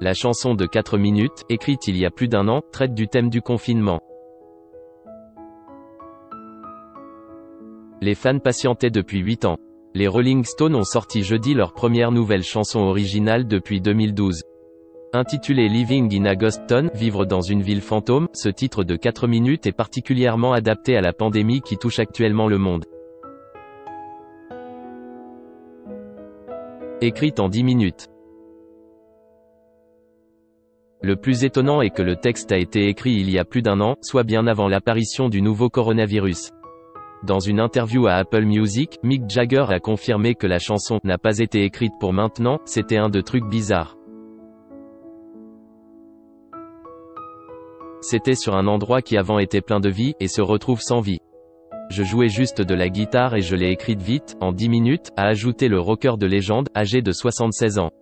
La chanson de 4 minutes, écrite il y a plus d'un an, traite du thème du confinement. Les fans patientaient depuis 8 ans. Les Rolling Stones ont sorti jeudi leur première nouvelle chanson originale depuis 2012. Intitulé Living in a Ghost Town, Vivre dans une ville fantôme, ce titre de 4 minutes est particulièrement adapté à la pandémie qui touche actuellement le monde. Écrite en 10 minutes. Le plus étonnant est que le texte a été écrit il y a plus d'un an, soit bien avant l'apparition du nouveau coronavirus. Dans une interview à Apple Music, Mick Jagger a confirmé que la chanson n'a pas été écrite pour maintenant, c'était un de trucs bizarres. C'était sur un endroit qui avant était plein de vie, et se retrouve sans vie. Je jouais juste de la guitare et je l'ai écrite vite, en 10 minutes, a ajouté le rocker de légende, âgé de 76 ans.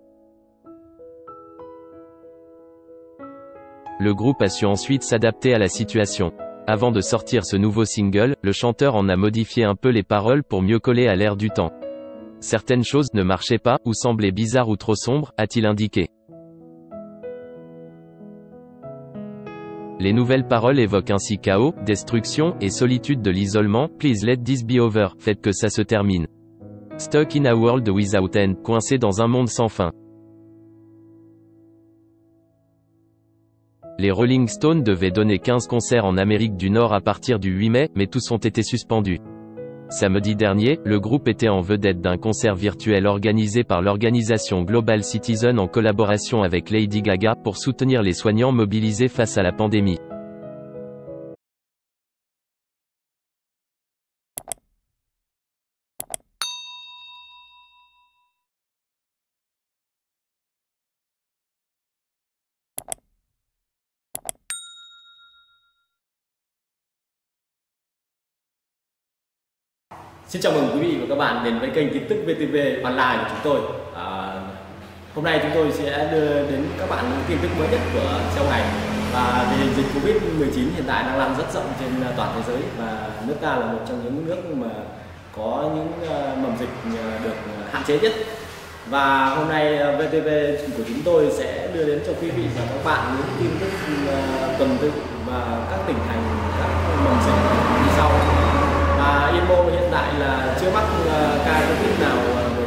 Le groupe a su ensuite s'adapter à la situation. Avant de sortir ce nouveau single, le chanteur en a modifié un peu les paroles pour mieux coller à l'air du temps. Certaines choses ne marchaient pas, ou semblaient bizarres ou trop sombres, a-t-il indiqué. Les nouvelles paroles évoquent ainsi chaos, destruction, et solitude de l'isolement, please let this be over, faites que ça se termine. Stuck in a world without end, coincé dans un monde sans fin. Les Rolling Stones devaient donner 15 concerts en Amérique du Nord à partir du 8 mai, mais tous ont été suspendus. Samedi dernier, le groupe était en vedette d'un concert virtuel organisé par l'organisation Global Citizen en collaboration avec Lady Gaga pour soutenir les soignants mobilisés face à la pandémie. Xin chào mừng quý vị và các bạn đến với kênh tin tức VTV online của chúng tôi. À, hôm nay chúng tôi sẽ đưa đến các bạn những tin tức mới nhất của trong ngày và tình hình dịch Covid-19 hiện tại đang lan rất rộng trên toàn thế giới và nước ta là một trong những nước mà có những ờ, mầm dịch ờ, được hạn chế nhất. Và hôm nay ờ, VTV của chúng tôi sẽ đưa đến cho quý vị và các bạn những tin tức tuần tự và các tỉnh thành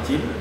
стиль.